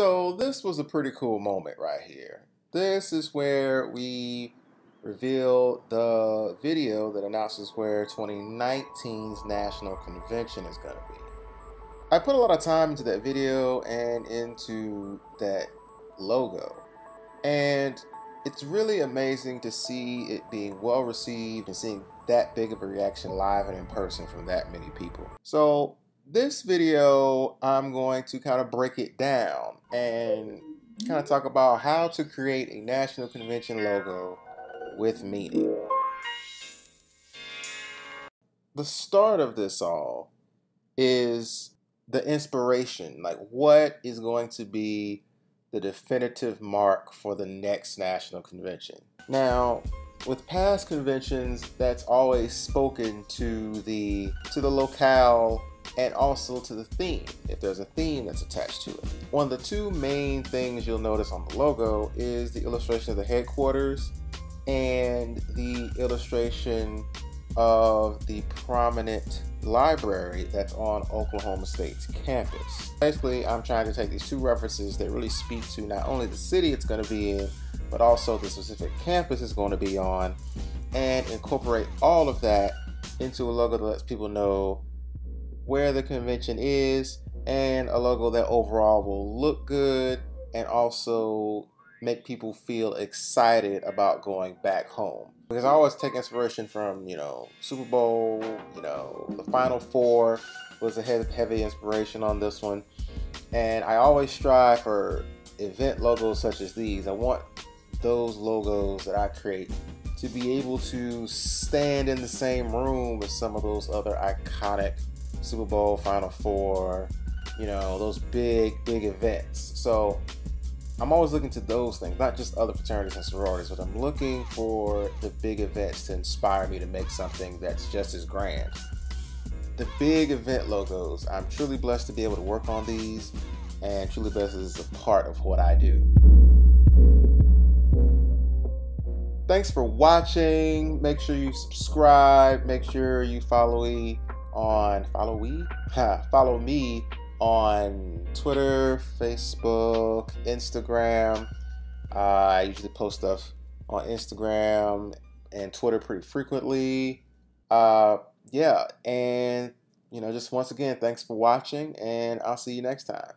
So this was a pretty cool moment right here. This is where we reveal the video that announces where 2019's National Convention is going to be. I put a lot of time into that video and into that logo. And it's really amazing to see it being well received and seeing that big of a reaction live and in person from that many people. So this video, I'm going to kind of break it down and kind of talk about how to create a national convention logo with meaning. The start of this all is the inspiration. Like, what is going to be the definitive mark for the next national convention? Now, with past conventions, that's always spoken to the to the locale and also to the theme, if there's a theme that's attached to it. One of the two main things you'll notice on the logo is the illustration of the headquarters and the illustration of the prominent library that's on Oklahoma State's campus. Basically, I'm trying to take these two references that really speak to not only the city it's going to be in, but also the specific campus it's going to be on, and incorporate all of that into a logo that lets people know where the convention is and a logo that overall will look good and also make people feel excited about going back home. Because I always take inspiration from, you know, Super Bowl, you know, the Final Four was a heavy inspiration on this one. And I always strive for event logos such as these. I want those logos that I create to be able to stand in the same room as some of those other iconic Super Bowl, Final Four, you know, those big, big events. So I'm always looking to those things, not just other fraternities and sororities, but I'm looking for the big events to inspire me to make something that's just as grand. The big event logos, I'm truly blessed to be able to work on these, and truly blessed is a part of what I do. Thanks for watching. Make sure you subscribe. Make sure you follow me on follow we follow me on Twitter, Facebook, Instagram. Uh, I usually post stuff on Instagram and Twitter pretty frequently. Uh, yeah, and you know, just once again, thanks for watching, and I'll see you next time.